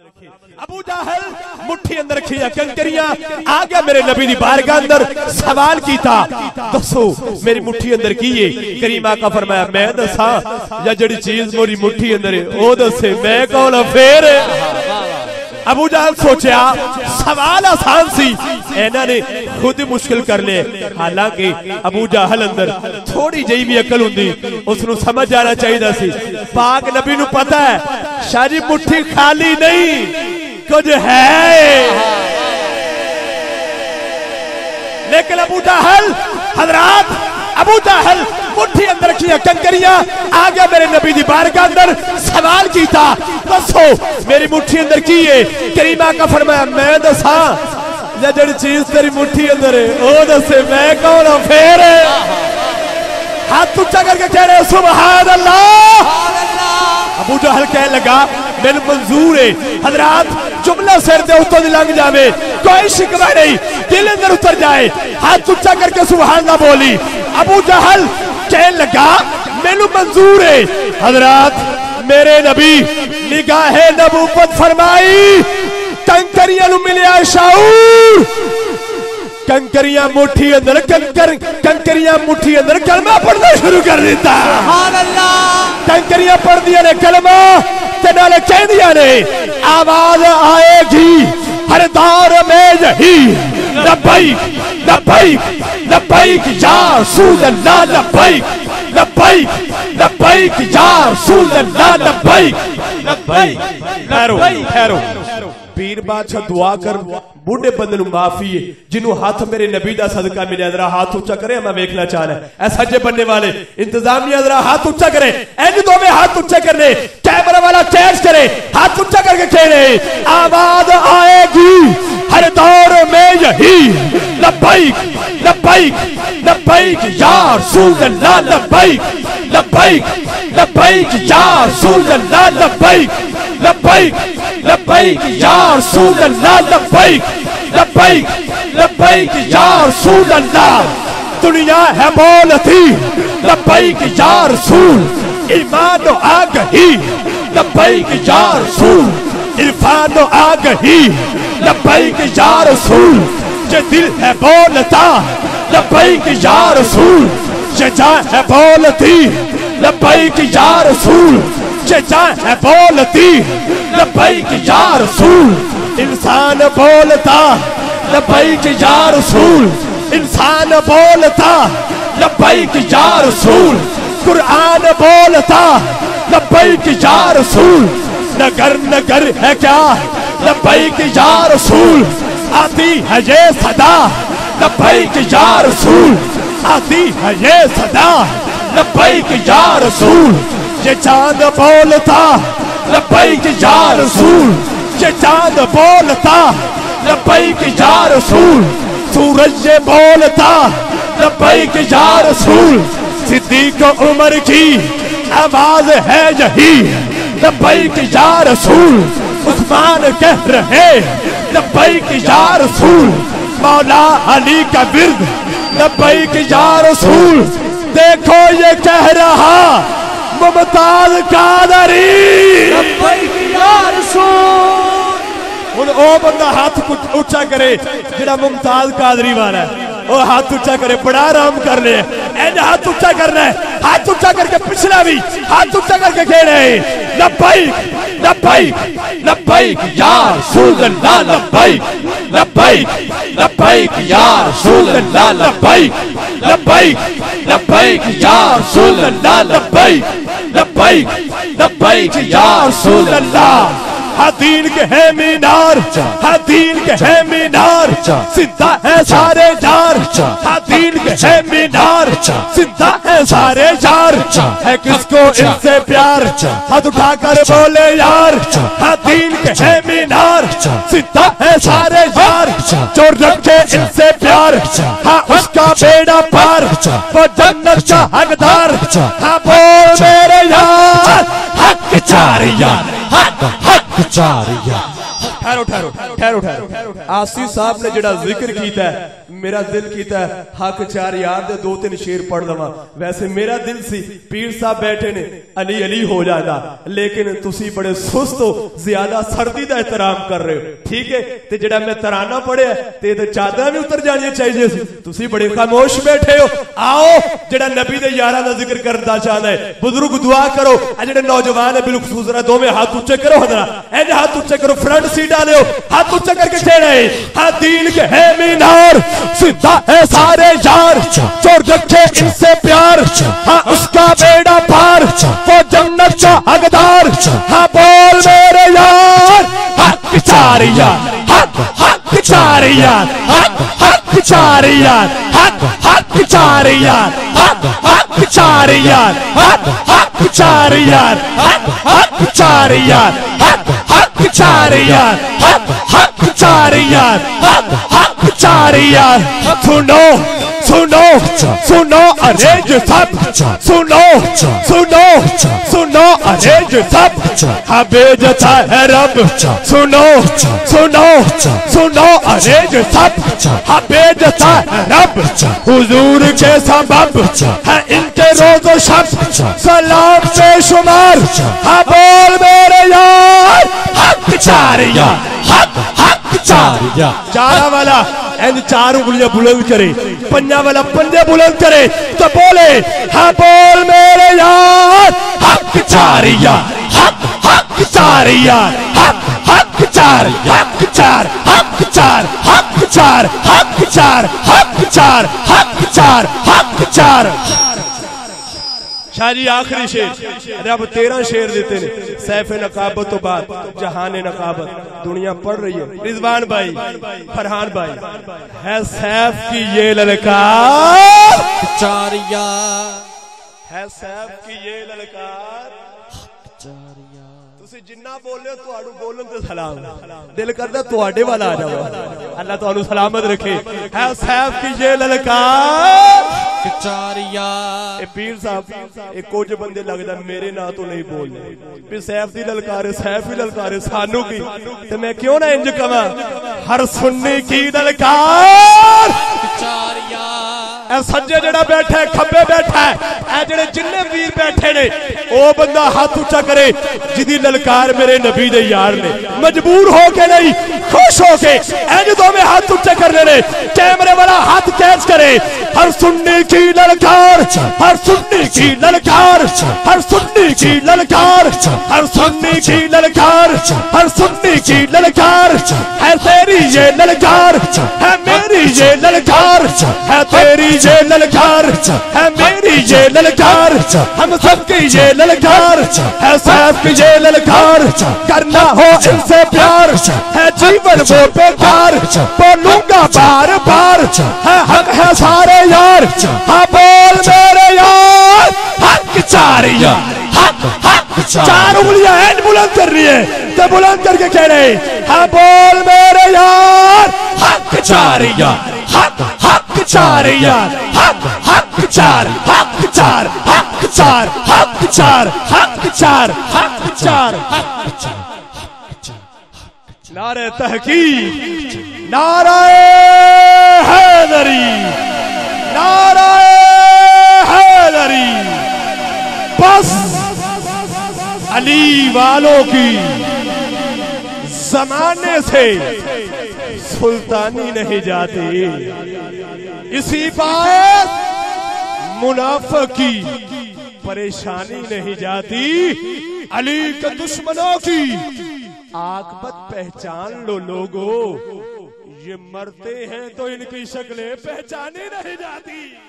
ابو جاہل مٹھی اندر رکھی ہے کنکریاں۔ آ گیا میرے نبی دی بارگاہ اندر۔ سوال کیتا دسو میری مٹھی اندر کیے کریم آقا فرمایا میں دسا یا جڑی چیز موری مٹھی اندر ہے او دسے میں کون پھر ابو جہل سوچیا سوال آسان سی۔ اینا نے خود مشکل کر لے۔ حالانکہ ابو جہل اندر تھوڑی جئی بھی عقل ہوندی، اس نو سمجھ آنا چاہیے دا سی۔ پاک نبی نو پتا ہے شاہ جی مٹھی خالی نہیں، کچھ ہے۔ لیکن ابو جہل، حضرات ابو جہل مٹھی اندر کیا کنکریاں آگیا میرے نبی دی بارگاہ اندر سوال کیتا، دسو، میری مٹھی اندر کیے کریمہ کا فرمایا، میں دسا یا جڑی چیز تیری مٹھی اندر ہے، او دسے میں کون ہوں پھر۔ ہاتھ اچھا کر کے کہہ رہے سبحان اللہ ابو جہل کہنے لگا میرے منظور ہے، حضرات جملہ سر دے اتو دی لنگ جاوے، کوئی شکوہ نہیں، دل اندر اتر جائے۔ ہاتھ اچھا کر کے سبحان اللہ بولی۔ ابو جہل کہنے لگا میرے منظور ہے، حضرات، میرے نبی، نگاہ نبوت فرمائی کنکریاں نو ملیا شعور۔ کنکریاں مٹھی اندر کنکر کنکریاں مٹھی اندر کلمہ پڑھنا شروع کر دیتا۔ سبحان اللہ کنکریاں پڑھ دیا نے کلمہ تے نالے کہہ دیا نے آواز آئے گی۔ ہر دار میں یہی۔ لبیک لبیک لبیک یا رسول اللہ لبیک لبیک لبیک یا رسول اللہ لبیک لبیک خیرو خیرو پیر بادشاہ دعا کر، بوڑھے بندے نو معافی ہے۔ جنہوں ہاتھ میرے نبی دا صدقہ ملے ذرا ہاتھ اونچا کرے، میں دیکھنا چاہنا ہے اے سجے بننے والے انتظامیہ ذرا ہاتھ اونچا کرے۔ اینج دو میں ہاتھ اونچا کرنے، کیمرہ والا چیز کرے، ہاتھ اونچا کر کے کہنے آواز آئے گی، ہر دور میں یہی۔ لبیک لبیک لبیک، یا رسول اللہ، لبیک لبیک لبیک، یا رسول اللہ، لبیک۔ لبیک لبیک یا رسول اللہ، لبیک لبیک لبیک یا رسول اللہ۔ دنیا ہے بولتی لبیک یا رسول ایمان و آگہی لبیک یا رسول عرفان و آگہی لبیک یا رسول یہ دل ہے بولتا لبیک یا رسول یہ جان ہے بولتی لبیک یا رسول یہ جان بولتی لبیک یا رسول، انسان بولتا لبیک یا رسول، انسان بولتا لبیک یا رسول، قرآن بولتا لبیک یا رسول، نگر نگر ہے کیا؟ لبیک یا رسول، آتی ہے یہ صدا، لبیک یا رسول، آتی ہے یہ صدا، لبیک یا رسول یہ چاند بولتا لبیک یا رسول۔ یہ چاند بولتا لبیک یا رسول۔ سورج یہ بولتا لبیک یا رسول۔ صدیق عمر کی آواز ہے یہی لبیک یا رسول۔ عثمان کہہ رہے لبیک یا رسول۔ مولا علی کا ورد لبیک یا رسول۔ دیکھو یہ کہہ رہا ممتاز قادری۔ لبیک یا رسول۔ ہن او بندہ ہاتھ اونچا کرے جڑا ممتاز قادری والا ہے۔ او ہاتھ اونچا کرے بڑا آرام کر لے۔ این ہاتھ اونچا کرنا ہے۔ ہاتھ اونچا کر کے پچھلا بھی۔ ہاتھ اونچا کر کے ہیں لبیک لبیک لبیک یا رسول اللہ لبیک لبیک لبیک یا رسول اللہ لبیک لبیک لبیک یا رسول اللہ لبیک لبیک لبیک یا رسول اللہ۔ حدین کے ہے مینار، حدین کے ہے مینار۔ سدھا ہے سارے جار حدین کے ہے مینار۔ سدھا ہے سارے جار ہے کس کو ان سے پیار؟ ہاتھ اٹھا کر بولے یار۔ حدین کے ہے مینار۔ سدھا ہے سارے جو رکھے ان سے پیار۔ ہاں اس کا بیڑا پار۔ وہ جنت کا حقدار۔ ہاں بول میرے یار۔ حق چار یار حق حق ٹھہرو ٹھہرو ٹھہرو ٹھہرو آسی صاحب نے جڑا ذکر کیتا ہے، میرا دل کیتا ہے، حق چار یار دے دو تین شیر پڑھ لواں۔ ویسے میرا دل سی، پیر صاحب بیٹھے نے، علی علی ہو جانا لیکن تسی بڑے سست ہو، زیادہ سردی دا احترام کر رہے ہو۔ ٹھیک ہے؟ تے جڑا میں ترانہ پڑھیا تے تے چادر بھی اتر جانی چاہیے سی۔ تسی بڑے خاموش بیٹھے ہو۔ آؤ، جڑا نبی دے یاراں دا ذکر کرن دا چاہنا ہے۔ بزرگ دعا کرو۔ اے جڑے نوجوان ہے بالخصوص ذرا دوویں ہاتھ اونچے کرو حضرات اے ہاتھ اونچے کرو، فرنٹ سیٹ جانے ہو؟ ہاتھ اچھا کر کے چھیڑے ہیں ہاں دین کے ہے مینار۔ سیدھا ہے سارے جار چور رکھے اس سے پیار۔ ہاں اس کا بیڑا پار۔ وہ جنت کا حقدار۔ ہاں بول میرے یار۔ حق چار یار۔ حق حق چار یار۔ حق حق چار یار۔ حق حق چار یار۔ حق حق چار یار۔ حق حق چار یار۔ حق حق چار یار۔ حق چاریار حق چاریار حق چاریار سنو سنو سنو ارج سب سنو سنو سنو ارج سب حبیج چاہ رب سنو سنو سنو ارج سب حبیج چاہ رب حضور کے سبب ہے انتظار ہے روز و شب کلام بے شمار حبول ہاں میرے یار، حق چاریا حق حق چاریا چارا والا، این چار انگلیاں بلند کرے پنیا والا پنیا بلند کرے، تو بولے ہاں حبول میرے یار، حق چاریا حق حق چاریا حق حق چار حق چار حق چار حق چار حق چار حق چار حق چار حق چار۔ شاہ جی آخری شیر رب تیرہ شیر دیتے ہیں سیف نقابت و بعد جہان نقابت۔ دنیا پڑھ رہی ہے۔ رضوان بھائی فرحان بھائی۔ ہے سیف کی یہ للکار چاریا ہے سیف کی یہ للکار چاریا تسی جنہ بولے تو آڑو بولن تے سلام۔ دل ਸਲਾਮ ਦਿਲ ਕਰਦਾ ਤੁਹਾਡੇ ਵੱਲ ਆ اللہ تو ਤੁਹਾਨੂੰ سلامت رکھے۔ ہے سیف کی یہ للکار چاریا اے پیر صاحب، اے کوج بندے لگدا میرے نا تو نہیں بولنے۔ پھر سیف دی للکارے سیف ہی للکارے، سانو کی۔ تے میں کیوں نہ انج کما ہر سننے کی للکار۔ اے سجے جڑا بیٹھا ہے، کھبے بیٹھا ہے، اے جڑے جننے پیر بیٹھے نے، او بندہ ہاتھ اونچا کرے، جدی للکار میرے نبی دے یار نے۔ مجبور ہو کے نہیں خوش ہو کے اینڈوں میں ہاتھ اٹھے کر لے رہے کیمرے والا ہاتھ کیچ کرے۔ ہر سننے کی للکار، ہر سننے کی للکار، ہر سننے کی للکار، ہر سننے کی للکار، ہر سننے کی للکار۔ ہے تیری یہ للکار، ہے میری یہ للکار، ہے تیری یہ للکار، ہے میری یہ للکار۔ ہم سب کی یہ للکار، ہے سب کی یہ للکار۔ کرنا ہو ان سے پیار، ہے جی جیون وہ بیکار بولوں گا بار بار ہے حق ہے سارے یار ہاں بول میرے یار حق چار یار حق حق چار انگلیاں ہیں بلند کر رہی ہیں تو بلند کر کے کہہ رہے ہیں ہاں بول میرے یار حق چار یار حق حق چار یار حق حق چار حق چار حق چار حق چار حق چار حق چار حق چار نعرہ تحقیق، نعرہ حیدری نعرہ حیدری۔ بس علی والوں کی زمانے سے سلطانی نہیں جاتی۔ اسی بات منافق کی پریشانی نہیں جاتی۔ علی کے دشمنوں کی آکبت پہچان لو لوگو۔ یہ مرتے ہیں تو ان کی شکلیں پہچانی نہیں جاتی۔